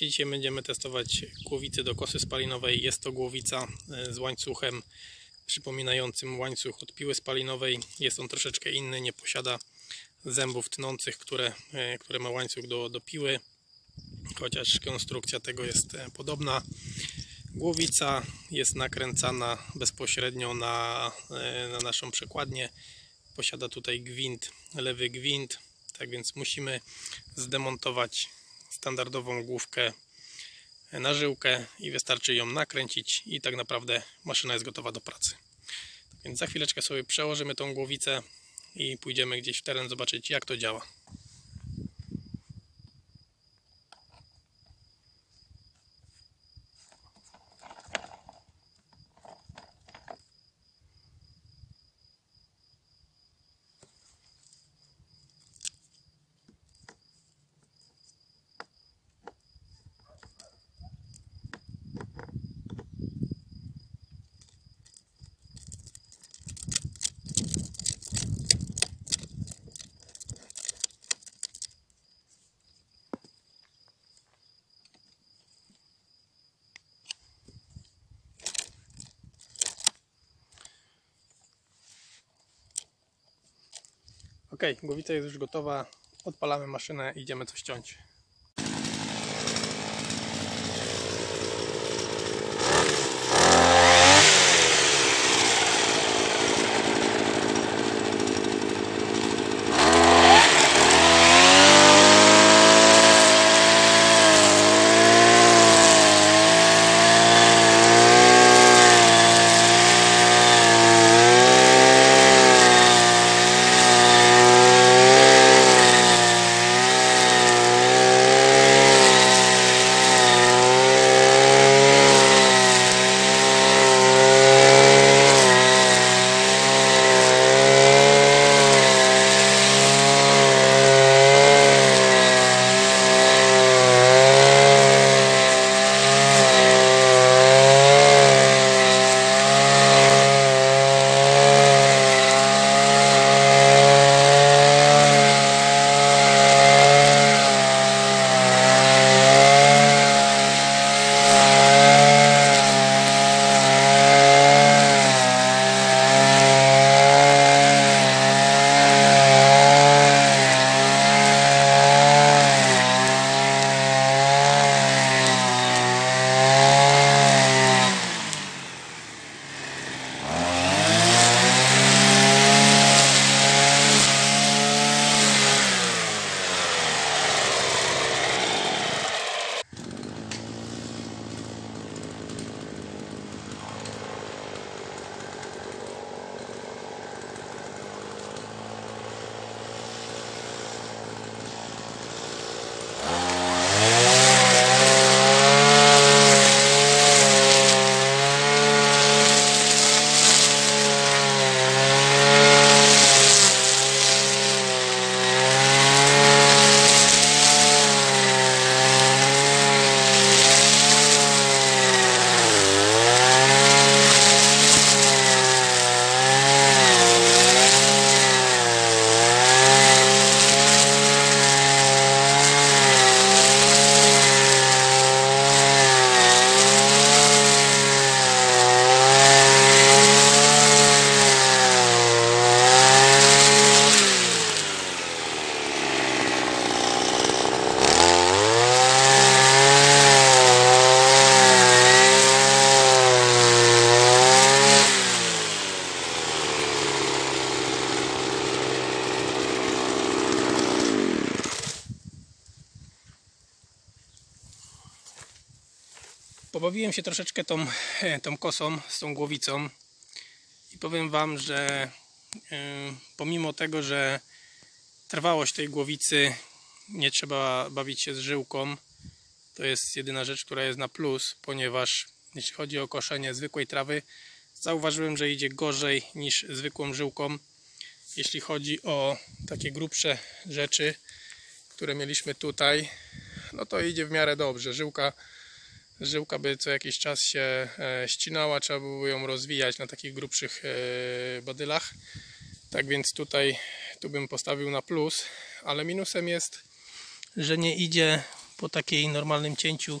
kancie dzisiaj będziemy testować głowicy do kosy spalinowej. Jest to głowica e, z łańcuchem przypominającym łańcuch od piły spalinowej. Jest on troszeczkę inny, nie posiada zębów tnących, które, e, które ma łańcuch do, do piły, chociaż konstrukcja tego jest e, podobna. Głowica jest nakręcana bezpośrednio na, na naszą przekładnię. Posiada tutaj gwint, lewy gwint, tak więc musimy zdemontować standardową główkę na żyłkę i wystarczy ją nakręcić i tak naprawdę maszyna jest gotowa do pracy. Więc za chwileczkę sobie przełożymy tą głowicę i pójdziemy gdzieś w teren zobaczyć jak to działa. Ok, głowica jest już gotowa. Odpalamy maszynę, idziemy coś ciąć. Pobawiłem się troszeczkę tą, tą kosą, z tą głowicą i powiem Wam, że yy, pomimo tego, że trwałość tej głowicy nie trzeba bawić się z żyłką, to jest jedyna rzecz, która jest na plus, ponieważ jeśli chodzi o koszenie zwykłej trawy, zauważyłem, że idzie gorzej niż zwykłą żyłką. Jeśli chodzi o takie grubsze rzeczy, które mieliśmy tutaj, no to idzie w miarę dobrze. Żyłka Żyłka by co jakiś czas się e, ścinała, trzeba było ją rozwijać na takich grubszych e, badylach. Tak więc tutaj tu bym postawił na plus, ale minusem jest, że nie idzie po takiej normalnym cięciu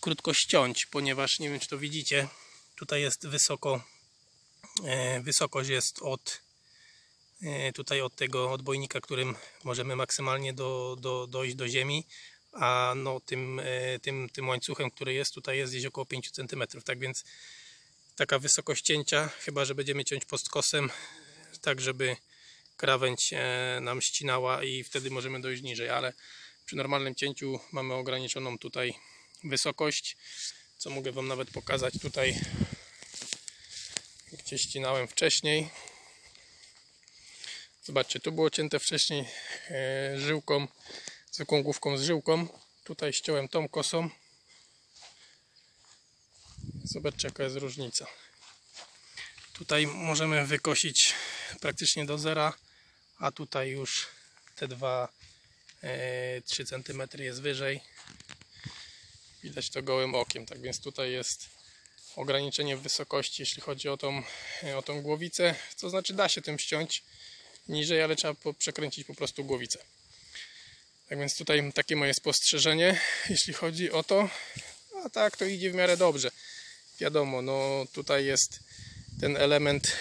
krótko ściąć, ponieważ nie wiem czy to widzicie, tutaj jest wysoko, e, wysokość jest od tutaj od tego odbojnika, którym możemy maksymalnie do, do, dojść do ziemi, a no tym, e, tym, tym łańcuchem, który jest tutaj jest gdzieś około 5 cm, tak więc taka wysokość cięcia, chyba że będziemy ciąć pod kosem, tak żeby krawędź e, nam ścinała i wtedy możemy dojść niżej, ale przy normalnym cięciu mamy ograniczoną tutaj wysokość, co mogę Wam nawet pokazać tutaj, gdzie ścinałem wcześniej. Zobaczcie, tu było cięte wcześniej e, żyłką, zwykłą główką z żyłką. Tutaj ściąłem tą kosą. Zobaczcie jaka jest różnica. Tutaj możemy wykosić praktycznie do zera, a tutaj już te 2-3 cm jest wyżej. Widać to gołym okiem, tak więc tutaj jest ograniczenie wysokości, jeśli chodzi o tą, o tą głowicę. To znaczy da się tym ściąć niżej, ale trzeba przekręcić po prostu głowicę. Tak więc tutaj takie moje spostrzeżenie, jeśli chodzi o to. A tak to idzie w miarę dobrze. Wiadomo, no tutaj jest ten element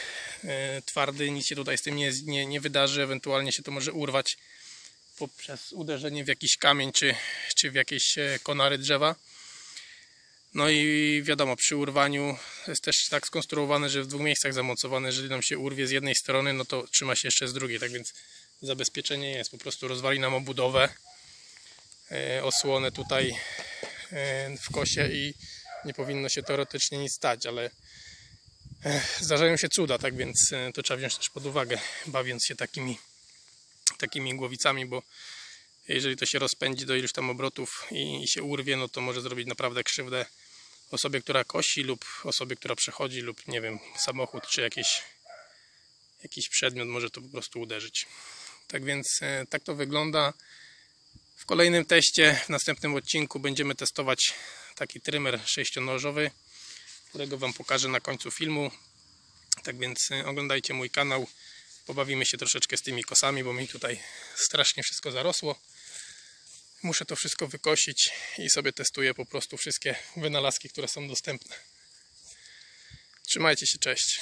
e, twardy, nic się tutaj z tym nie, nie, nie wydarzy, ewentualnie się to może urwać poprzez uderzenie w jakiś kamień czy, czy w jakieś e, konary drzewa. No i wiadomo, przy urwaniu jest też tak skonstruowane, że w dwóch miejscach zamocowane, jeżeli nam się urwie z jednej strony, no to trzyma się jeszcze z drugiej, tak więc zabezpieczenie jest, po prostu rozwali nam obudowę, e, osłonę tutaj e, w kosie i nie powinno się teoretycznie nic stać, ale e, zdarzają się cuda, tak więc to trzeba wziąć też pod uwagę, bawiąc się takimi, takimi głowicami, bo jeżeli to się rozpędzi do iluś tam obrotów i, i się urwie, no to może zrobić naprawdę krzywdę osobie, która kosi lub osobie, która przechodzi lub nie wiem, samochód czy jakieś, jakiś przedmiot może to po prostu uderzyć. Tak więc e, tak to wygląda. W kolejnym teście, w następnym odcinku będziemy testować taki trymer sześcionożowy, którego Wam pokażę na końcu filmu. Tak więc e, oglądajcie mój kanał. Pobawimy się troszeczkę z tymi kosami, bo mi tutaj strasznie wszystko zarosło. Muszę to wszystko wykosić i sobie testuję po prostu wszystkie wynalazki, które są dostępne. Trzymajcie się, cześć.